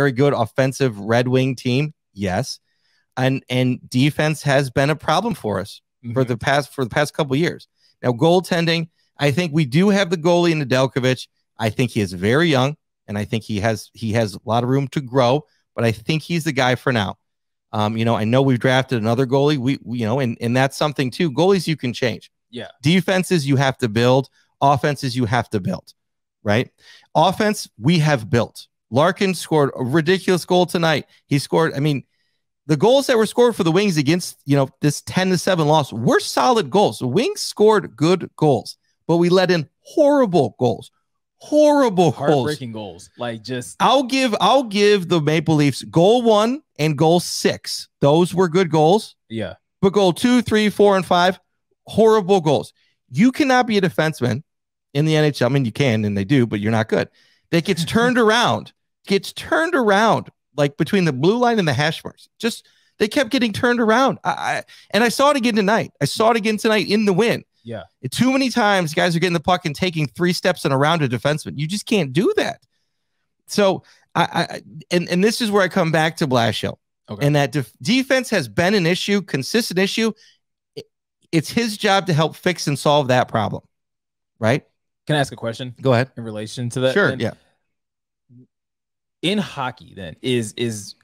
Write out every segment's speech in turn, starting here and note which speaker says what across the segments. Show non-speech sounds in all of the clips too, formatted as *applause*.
Speaker 1: very good offensive Red Wing team. Yes. And and defense has been a problem for us mm-hmm. for the past for the past couple years. Now goaltending, I think we do have the goalie in Nedeljkovic. I think he is very young and I think he has he has a lot of room to grow, but I think he's the guy for now. Um, you know, I know we've drafted another goalie. We, we you know, and and that's something too. Goalies you can change.
Speaker 2: Yeah.
Speaker 1: Defenses you have to build, offenses you have to build, right? Offense we have built. Larkin scored a ridiculous goal tonight. He scored, I mean, the goals that were scored for the Wings against, you know, this 10 to 7 loss were solid goals. The Wings scored good goals, but we let in horrible goals. Horrible
Speaker 2: heartbreaking goals. goals. Like just
Speaker 1: I'll give I'll give the Maple Leafs goal one and goal six. Those were good goals.
Speaker 2: Yeah.
Speaker 1: But goal two, three, four, and five, horrible goals. You cannot be a defenseman in the NHL. I mean, you can and they do, but you're not good. That gets *laughs* turned around, gets turned around like between the blue line and the hash marks. Just they kept getting turned around. I, I and I saw it again tonight. I saw it again tonight in the win.
Speaker 2: Yeah.
Speaker 1: Too many times guys are getting the puck and taking three steps and around a defenseman. You just can't do that. So I, I and, and this is where I come back to Blashill. Okay. And that def- defense has been an issue, consistent issue. It's his job to help fix and solve that problem. Right?
Speaker 2: Can I ask a question?
Speaker 1: Go ahead.
Speaker 2: In relation to that?
Speaker 1: Sure. Then? Yeah.
Speaker 2: In hockey, then, is is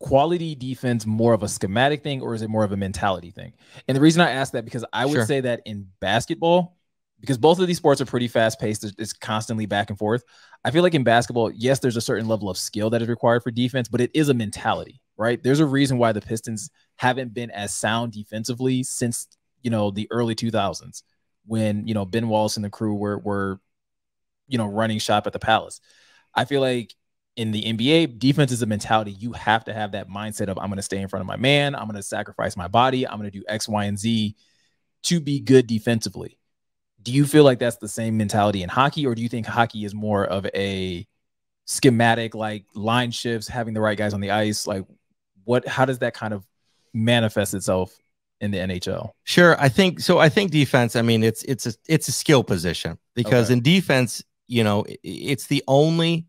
Speaker 2: quality defense more of a schematic thing or is it more of a mentality thing? And the reason I ask that because I would sure. say that in basketball, because both of these sports are pretty fast paced, it's constantly back and forth. I feel like in basketball, yes, there's a certain level of skill that is required for defense, but it is a mentality, right? There's a reason why the Pistons haven't been as sound defensively since you know the early 2000s when you know Ben Wallace and the crew were were you know running shop at the Palace. I feel like in the NBA, defense is a mentality. You have to have that mindset of I'm going to stay in front of my man. I'm going to sacrifice my body. I'm going to do X, Y, and Z to be good defensively. Do you feel like that's the same mentality in hockey, or do you think hockey is more of a schematic, like line shifts, having the right guys on the ice? Like, what? How does that kind of manifest itself in the NHL?
Speaker 1: Sure, I think so. I think defense. I mean, it's it's a it's a skill position because okay. in defense, you know, it's the only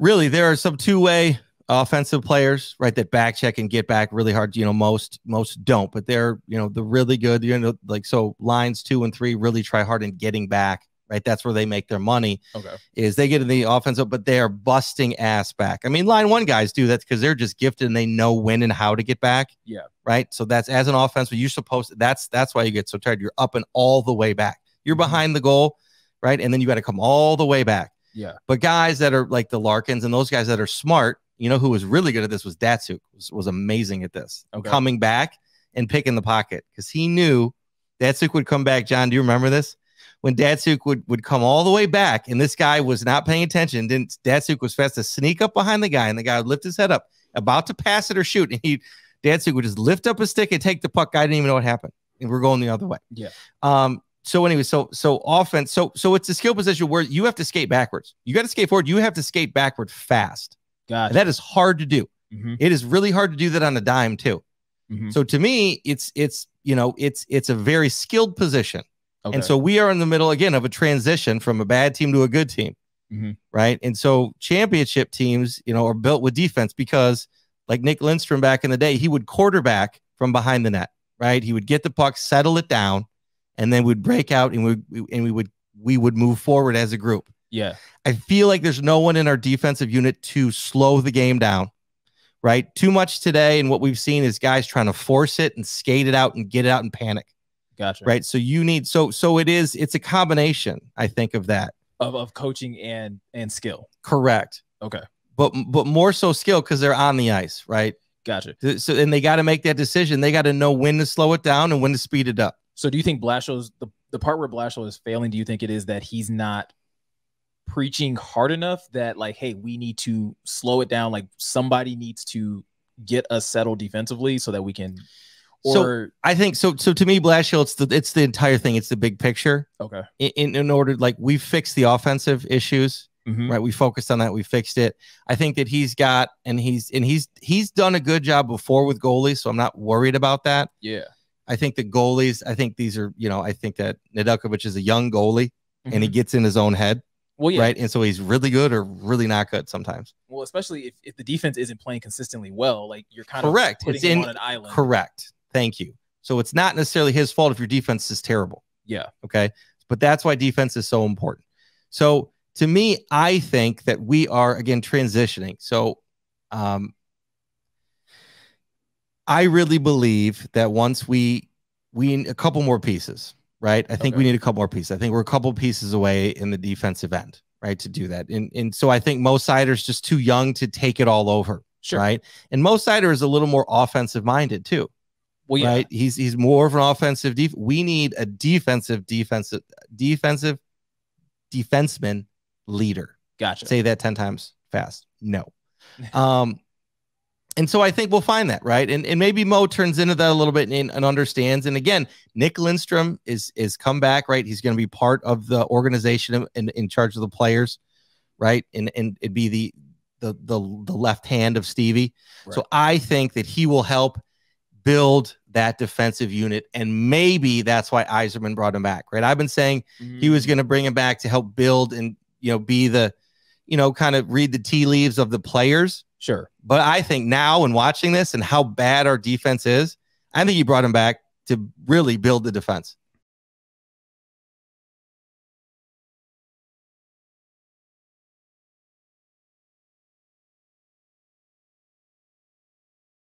Speaker 1: really there are some two-way offensive players, right, that back check and get back really hard. You know, most most don't, but they're you know the really good. You know, like so lines two and three really try hard in getting back. Right, that's where they make their money.
Speaker 2: Okay,
Speaker 1: is they get in the offensive, but they are busting ass back. I mean, line one guys do that because they're just gifted and they know when and how to get back.
Speaker 2: Yeah,
Speaker 1: right. So that's as an offense, but you're supposed. To, that's that's why you get so tired. You're up and all the way back. You're mm-hmm. behind the goal, right, and then you got to come all the way back.
Speaker 2: Yeah.
Speaker 1: But guys that are like the Larkins and those guys that are smart, you know, who was really good at this was Datsyuk, was, was amazing at this. Okay. Coming back and picking the pocket because he knew Datsyuk would come back. John, do you remember this? When Datsyuk would, would come all the way back and this guy was not paying attention, then Datsyuk was fast to sneak up behind the guy and the guy would lift his head up, about to pass it or shoot. And he, Datsyuk would just lift up a stick and take the puck. Guy didn't even know what happened. And we're going the other way.
Speaker 2: Yeah.
Speaker 1: Um, so anyway, so so offense, so so it's a skill position where you have to skate backwards. You got to skate forward. You have to skate backward fast.
Speaker 2: Gotcha.
Speaker 1: That is hard to do. Mm-hmm. It is really hard to do that on a dime too. Mm-hmm. So to me, it's it's you know it's it's a very skilled position, okay. and so we are in the middle again of a transition from a bad team to a good team, mm-hmm. right? And so championship teams, you know, are built with defense because like Nick Lidstrom back in the day, he would quarterback from behind the net, right? He would get the puck, settle it down, and then we'd break out and we and we would we would move forward as a group.
Speaker 2: Yeah.
Speaker 1: I feel like there's no one in our defensive unit to slow the game down. Right? Too much today and what we've seen is guys trying to force it and skate it out and get it out and panic.
Speaker 2: Gotcha.
Speaker 1: Right? So you need so so it is it's a combination I think of that.
Speaker 2: Of of coaching and and skill.
Speaker 1: Correct.
Speaker 2: Okay.
Speaker 1: But but more so skill cuz they're on the ice, right?
Speaker 2: Gotcha.
Speaker 1: So and they got to make that decision. They got to know when to slow it down and when to speed it up.
Speaker 2: So do you think Blashill's the, the part where Blashill is failing, do you think it is that he's not preaching hard enough that like, hey, we need to slow it down, like somebody needs to get us settled defensively so that we can
Speaker 1: or so I think so. So to me, Blashill, it's the it's the entire thing. It's the big picture.
Speaker 2: Okay.
Speaker 1: In in order, like we fixed the offensive issues, mm-hmm. right? We focused on that. We fixed it. I think that he's got and he's and he's he's done a good job before with goalies, so I'm not worried about that.
Speaker 2: Yeah.
Speaker 1: I think the goalies, I think these are, you know, I think that Nedeljkovic is a young goalie mm-hmm. and he mm-hmm. gets in his own head. Well, yeah. Right. And so he's really good or really not good sometimes.
Speaker 2: Well, especially if, if the defense isn't playing consistently well, like you're kind
Speaker 1: correct.
Speaker 2: of putting it's in, on an island.
Speaker 1: Correct. Thank you. So it's not necessarily his fault if your defense is terrible.
Speaker 2: Yeah.
Speaker 1: Okay. But that's why defense is so important. So to me, I think that we are again transitioning. So um I really believe that once we we need a couple more pieces, right? I think okay. we need a couple more pieces. I think we're a couple pieces away in the defensive end, right, to do that. And and so I think Mo Seider's just too young to take it all over, sure. right? And Mo Seider is a little more offensive minded too. Well, yeah. right? He's he's more of an offensive def. We need a defensive defensive defensive defenseman leader.
Speaker 2: Gotcha.
Speaker 1: Say that 10 times fast. No. *laughs* um and so I think we'll find that, right? And and maybe Mo turns into that a little bit and, and understands. And again, Nick Lindstrom is is come back, right? He's going to be part of the organization and in, in charge of the players, right? And and it'd be the the the, the left hand of Stevie. Right. So I think that he will help build that defensive unit. And maybe that's why Yzerman brought him back, right? I've been saying mm-hmm. he was mm. going to bring him back to help build and you know be the you know kind of read the tea leaves of the players
Speaker 2: Sure.
Speaker 1: But I think now and watching this and how bad our defense is, I think he brought him back to really build the defense.